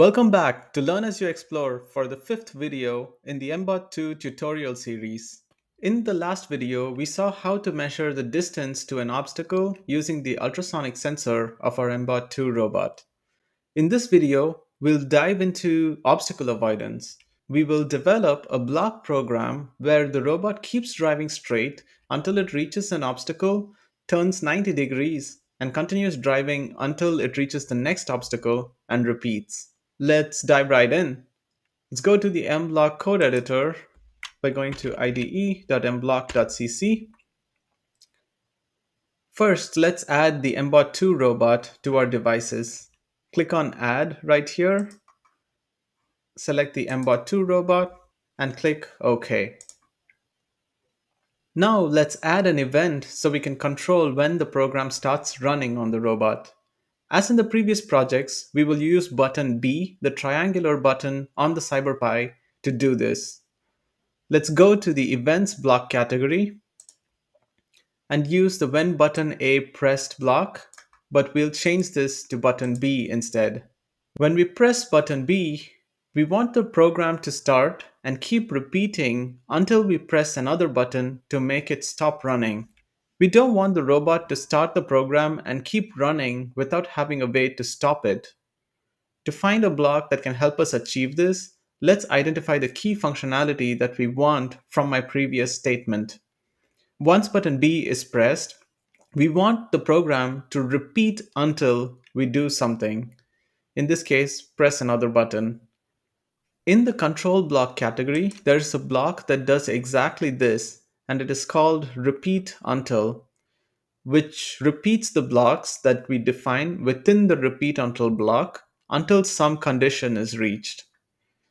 Welcome back to Learn as you explore for the fifth video in the MBOT 2 tutorial series. In the last video, we saw how to measure the distance to an obstacle using the ultrasonic sensor of our MBOT 2 robot. In this video, we'll dive into obstacle avoidance. We will develop a block program where the robot keeps driving straight until it reaches an obstacle, turns 90 degrees, and continues driving until it reaches the next obstacle and repeats. Let's dive right in. Let's go to the mblock code editor by going to ide.mblock.cc. First, let's add the MBOT2 robot to our devices. Click on Add right here. Select the MBOT2 robot and click OK. Now let's add an event so we can control when the program starts running on the robot. As in the previous projects, we will use button B, the triangular button on the CyberPi, to do this. Let's go to the Events block category and use the When button A pressed block, but we'll change this to button B instead. When we press button B, we want the program to start and keep repeating until we press another button to make it stop running. We don't want the robot to start the program and keep running without having a way to stop it. To find a block that can help us achieve this, let's identify the key functionality that we want from my previous statement. Once button B is pressed, we want the program to repeat until we do something. In this case, press another button. In the control block category, there is a block that does exactly this and it is called repeat until, which repeats the blocks that we define within the repeat until block until some condition is reached.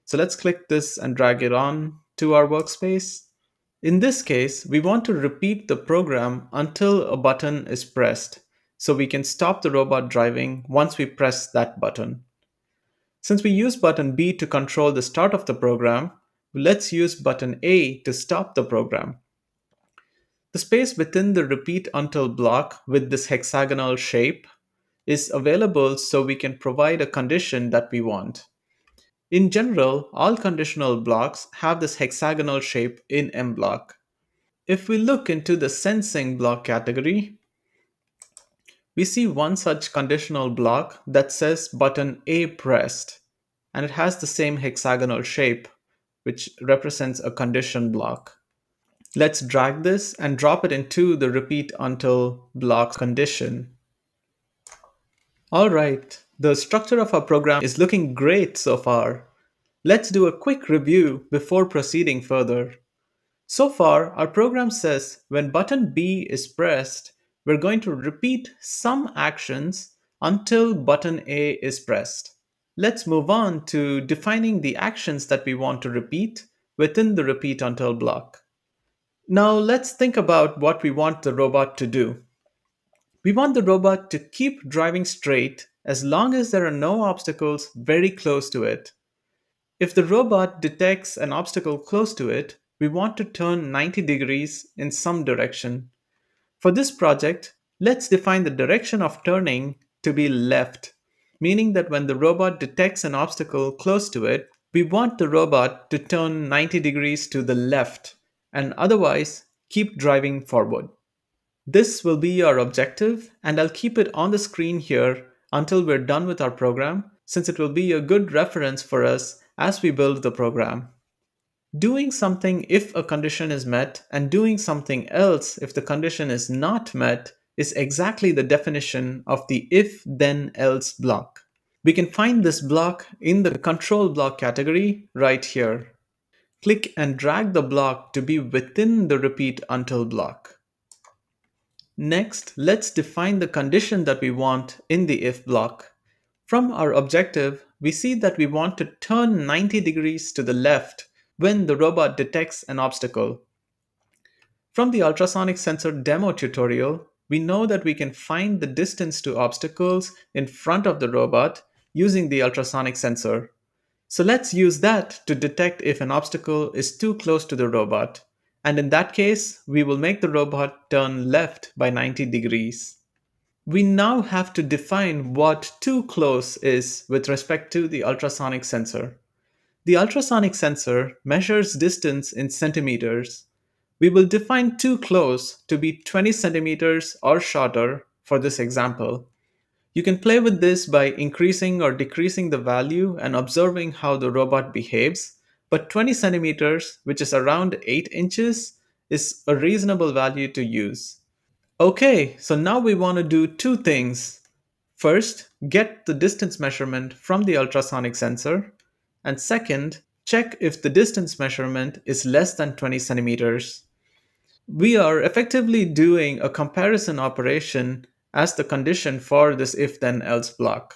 So let's click this and drag it on to our workspace. In this case, we want to repeat the program until a button is pressed, so we can stop the robot driving once we press that button. Since we use button B to control the start of the program, let's use button A to stop the program. The space within the repeat until block with this hexagonal shape is available so we can provide a condition that we want. In general, all conditional blocks have this hexagonal shape in mblock. If we look into the sensing block category, we see one such conditional block that says button A pressed, and it has the same hexagonal shape, which represents a condition block. Let's drag this and drop it into the repeat until block condition. All right, the structure of our program is looking great so far. Let's do a quick review before proceeding further. So far, our program says when button B is pressed, we're going to repeat some actions until button A is pressed. Let's move on to defining the actions that we want to repeat within the repeat until block. Now let's think about what we want the robot to do. We want the robot to keep driving straight as long as there are no obstacles very close to it. If the robot detects an obstacle close to it, we want to turn 90 degrees in some direction. For this project, let's define the direction of turning to be left, meaning that when the robot detects an obstacle close to it, we want the robot to turn 90 degrees to the left and otherwise keep driving forward. This will be our objective and I'll keep it on the screen here until we're done with our program since it will be a good reference for us as we build the program. Doing something if a condition is met and doing something else if the condition is not met is exactly the definition of the if then else block. We can find this block in the control block category right here. Click and drag the block to be within the repeat until block. Next, let's define the condition that we want in the if block. From our objective, we see that we want to turn 90 degrees to the left when the robot detects an obstacle. From the ultrasonic sensor demo tutorial, we know that we can find the distance to obstacles in front of the robot using the ultrasonic sensor. So let's use that to detect if an obstacle is too close to the robot. And in that case, we will make the robot turn left by 90 degrees. we now have to define what too close is with respect to the ultrasonic sensor. The ultrasonic sensor measures distance in centimeters. We will define too close to be 20 centimeters or shorter for this example. You can play with this by increasing or decreasing the value and observing how the robot behaves, but 20 centimeters, which is around 8 inches, is a reasonable value to use. Okay, so now we want to do two things. First, get the distance measurement from the ultrasonic sensor, and second, check if the distance measurement is less than 20 centimeters. We are effectively doing a comparison operation as the condition for this if then else block.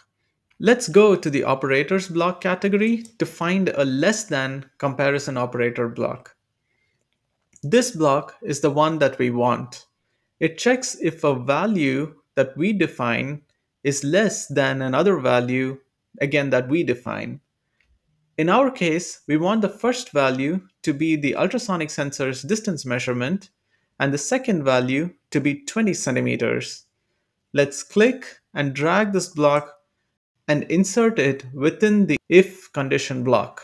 Let's go to the operators block category to find a less than comparison operator block. This block is the one that we want. It checks if a value that we define is less than another value, again, that we define. In our case, we want the first value to be the ultrasonic sensor's distance measurement and the second value to be 20 centimeters. Let's click and drag this block and insert it within the if condition block.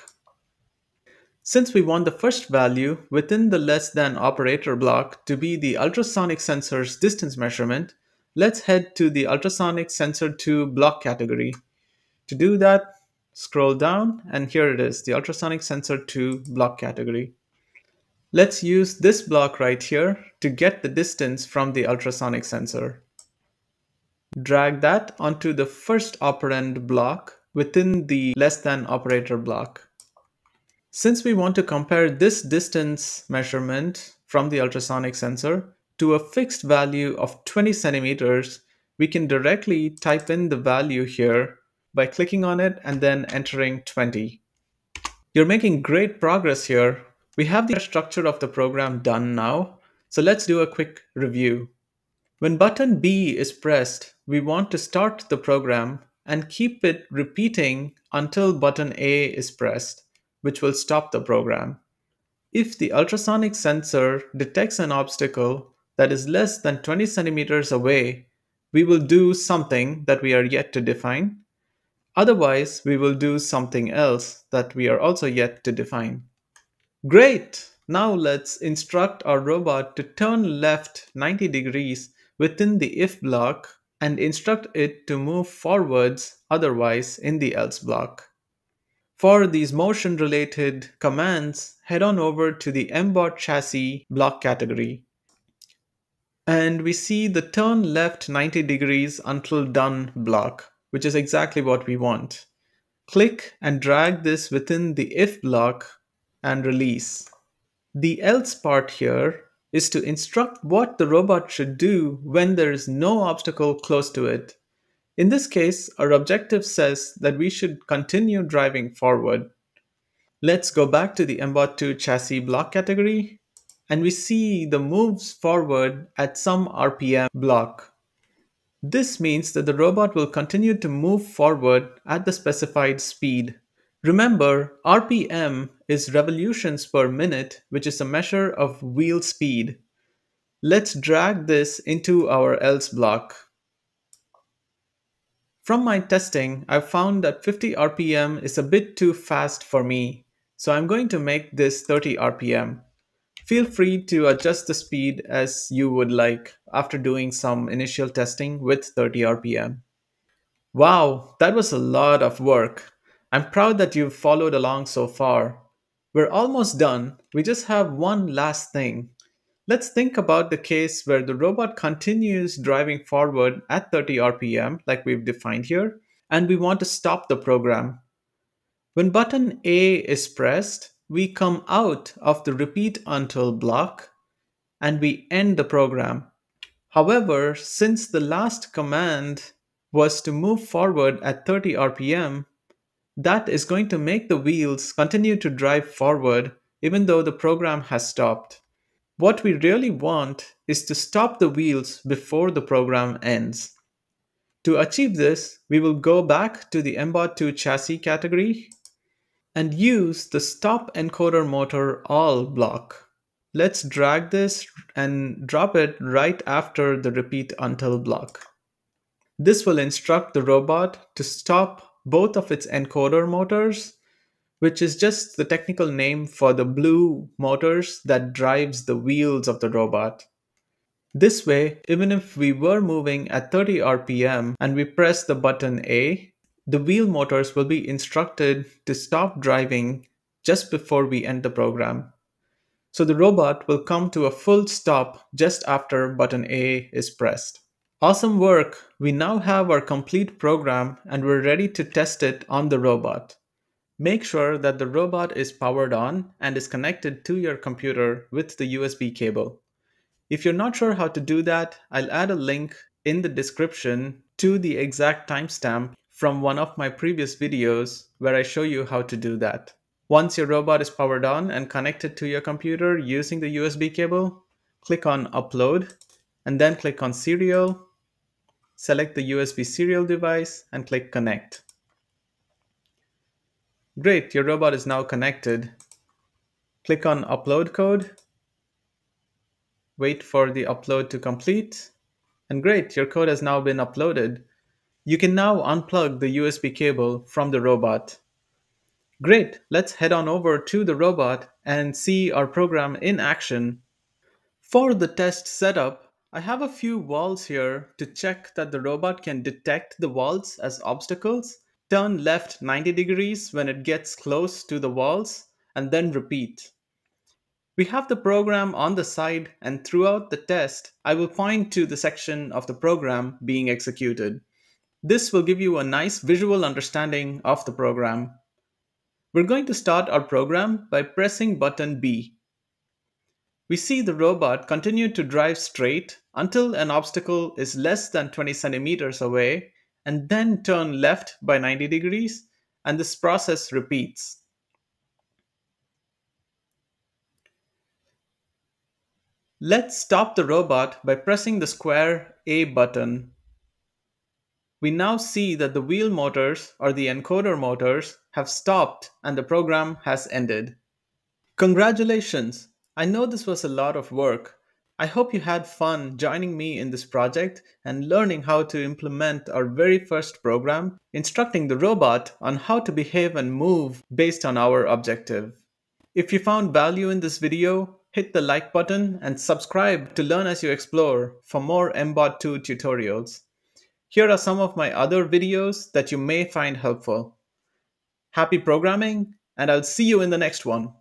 Since we want the first value within the less than operator block to be the ultrasonic sensor's distance measurement, let's head to the ultrasonic sensor 2 block category. To do that, scroll down and here it is, the ultrasonic sensor 2 block category. Let's use this block right here to get the distance from the ultrasonic sensor. Drag that onto the first operand block within the less than operator block. Since we want to compare this distance measurement from the ultrasonic sensor to a fixed value of 20 centimeters, we can directly type in the value here by clicking on it and then entering 20. You're making great progress here. We have the structure of the program done now, so let's do a quick review. When button B is pressed, we want to start the program and keep it repeating until button A is pressed, which will stop the program. If the ultrasonic sensor detects an obstacle that is less than 20 centimeters away, we will do something that we are yet to define. Otherwise, we will do something else that we are also yet to define. Great! Now let's instruct our robot to turn left 90 degrees within the if block and instruct it to move forwards otherwise in the else block. For these motion related commands, head on over to the mbot chassis block category. And we see the turn left 90 degrees until done block, which is exactly what we want. Click and drag this within the if block and release. The else part here is to instruct what the robot should do when there is no obstacle close to it. In this case, our objective says that we should continue driving forward. Let's go back to the MBOT 2 chassis block category, and we see the moves forward at some RPM block. This means that the robot will continue to move forward at the specified speed. Remember, RPM is revolutions per minute, which is a measure of wheel speed. Let's drag this into our else block. From my testing, I've found that 50 RPM is a bit too fast for me, so I'm going to make this 30 RPM. Feel free to adjust the speed as you would like after doing some initial testing with 30 RPM. Wow, that was a lot of work. I'm proud that you've followed along so far. We're almost done. We just have one last thing. Let's think about the case where the robot continues driving forward at 30 RPM, like we've defined here, and we want to stop the program. When button A is pressed, we come out of the repeat until block and we end the program. However, since the last command was to move forward at 30 RPM, that is going to make the wheels continue to drive forward even though the program has stopped. What we really want is to stop the wheels before the program ends. To achieve this, we will go back to the MBOT 2 chassis category and use the stop encoder motor all block. Let's drag this and drop it right after the repeat until block. This will instruct the robot to stop both of its encoder motors, which is just the technical name for the blue motors that drives the wheels of the robot. This way, even if we were moving at 30 RPM and we press the button A, the wheel motors will be instructed to stop driving just before we end the program. So the robot will come to a full stop just after button A is pressed. Awesome work! We now have our complete program and we're ready to test it on the robot. Make sure that the robot is powered on and is connected to your computer with the USB cable. If you're not sure how to do that, I'll add a link in the description to the exact timestamp from one of my previous videos where I show you how to do that. Once your robot is powered on and connected to your computer using the USB cable, click on Upload and then click on Serial select the USB serial device and click connect. Great, your robot is now connected. Click on upload code. Wait for the upload to complete. And great, your code has now been uploaded. You can now unplug the USB cable from the robot. Great, let's head on over to the robot and see our program in action. For the test setup, I have a few walls here to check that the robot can detect the walls as obstacles, turn left 90 degrees when it gets close to the walls, and then repeat. We have the program on the side and throughout the test, I will point to the section of the program being executed. This will give you a nice visual understanding of the program. We're going to start our program by pressing button B. We see the robot continue to drive straight until an obstacle is less than 20 centimeters away and then turn left by 90 degrees and this process repeats. Let's stop the robot by pressing the square A button. We now see that the wheel motors or the encoder motors have stopped and the program has ended. Congratulations! I know this was a lot of work. I hope you had fun joining me in this project and learning how to implement our very first program, instructing the robot on how to behave and move based on our objective. If you found value in this video, hit the like button and subscribe to learn as you explore for more MBOT 2 tutorials. Here are some of my other videos that you may find helpful. Happy programming, and I'll see you in the next one.